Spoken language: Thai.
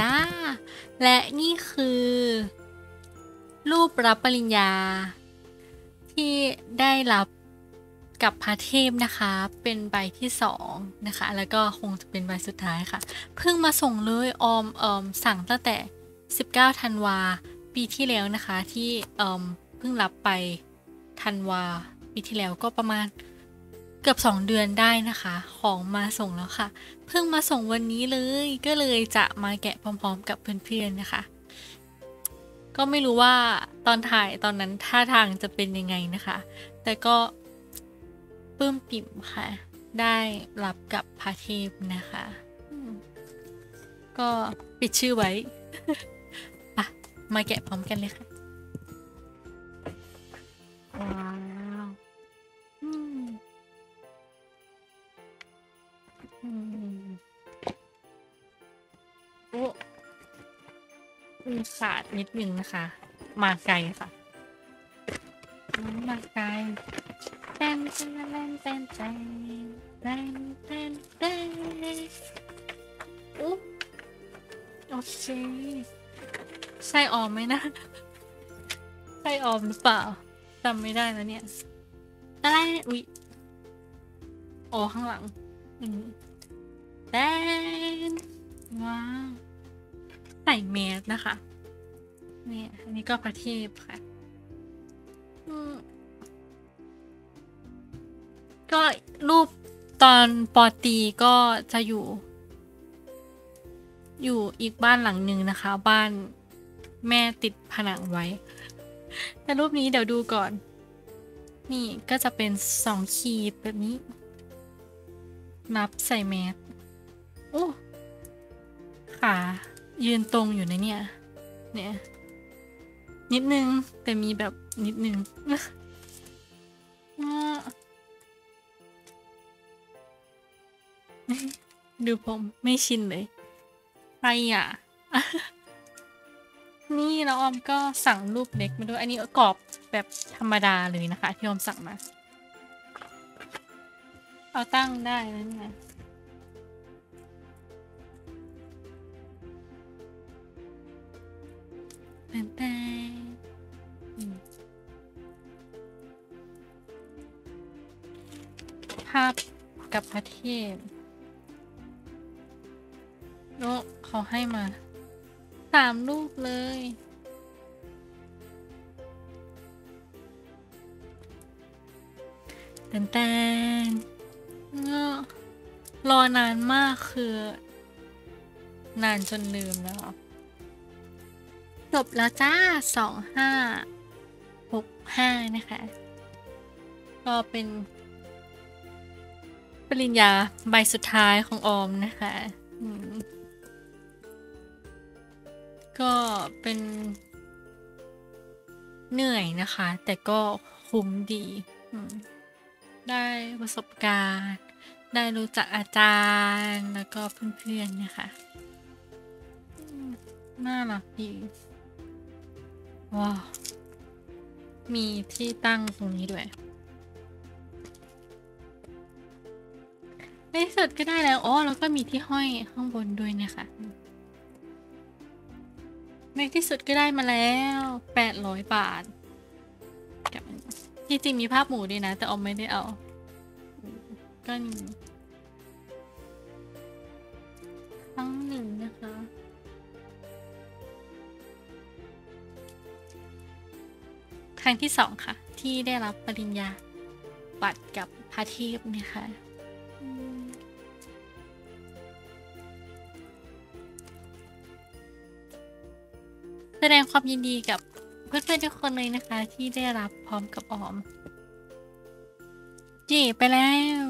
จ้า และนี่คือ รูปรับปริญญา ที่ได้รับกับพระเทพนะคะ เป็นใบที่สองนะคะ แล้วก็คงจะเป็นใบสุดท้ายค่ะ เพิ่งมาส่งเลยออมเอ่มสั่งตั้งแต่ 19ธันวาปีที่แล้วนะคะที่เอ่มเพิ่งรับไปธันวาปีที่แล้วก็ประมาณ เกือบ 2 เดือนได้นะคะ ของมาส่งแล้วค่ะ เพิ่งมาส่งวันนี้เลยก็เลยจะมาแกะพร้อม ๆ กับเพื่อนๆนะคะ ก็ไม่รู้ว่าตอนถ่ายตอนนั้นท่าทางจะเป็นยังไงนะคะ แต่ก็ปลื้มปิ่มค่ะ ได้รับกับพาเทพนะคะ ก็ปิดชื่อไว้ปะมาแกะพร้อมกันเลยค่ะ โอ้มีขาดนิดนึงนะคะ มาไกลค่ะอืมาไกลแตนแตนแตนแตนแตนแตนแตนโอ้โอเคใช่ออมไหมนะใช่ออมหรือเปล่าจำไม่ได้แล้วเนี่ยอะไรอุ๊ยโอ้ข้างหลัง อืม แดนว้าวใส่แมสนะคะเนี่ยอันนี้ก็ประเทศค่ะก็รูปตอนปอตีก็จะอยู่ อยู่อีกบ้านหลังหนึ่งนะคะ บ้านแม่ติดผนังไว้ แต่รูปนี้เดี๋ยวดูก่อน นี่ก็จะเป็นสองขีดแบบนี้ นับใส่แมส โอ้ขายืนตรงอยู่ในเนี่ย เนี่ย นิดนึง แต่มีแบบนิดนึงดูผมไม่ชินเลยไปอะ นี่แล้วออมก็สั่งรูปเล็กมาด้วย อันนี้กรอบแบบธรรมดาเลยนะคะ ที่ออมสั่งมา เอาตั้งได้แล้วเนี่ แตนแตนอืมภาพกับพระเทพโอ้เขาให้มาสามรูปเลย แตนแตนเงอะรอนานมากคือ นานจนลืมแล้ว จบแล้วจ้าสองห้าหกห้านะคะ ก็เป็นปริญญาใบสุดท้ายของออมนะคะก็เป็น เหนื่อยนะคะ แต่ก็คุ้มดี ได้ประสบการณ์ ได้รู้จักอาจารย์แล้วก็เพื่อนๆนะคะน่ารักดี ว้าวมีที่ตั้งตรงนี้ด้วยในที่สุดก็ได้แล้ว อ๋อ แล้วก็มีที่ห้อยข้างบนด้วยนะคะในที่สุดก็ได้มาแล้วแปดร้อยบาท ที่จริงมีภาพหมูด้วยนะ แต่ออมไม่ได้เอา ก็นี่ครั้งหนึ่งนะคะ ครั้งที่สองค่ะ ที่ได้รับปริญญาบัตรกับพระเทพนะคะอืมแสดงความยินดีกับเพื่อนๆทุกคนเลยนะคะ ที่ได้รับพร้อมกับออม จีไปแล้ว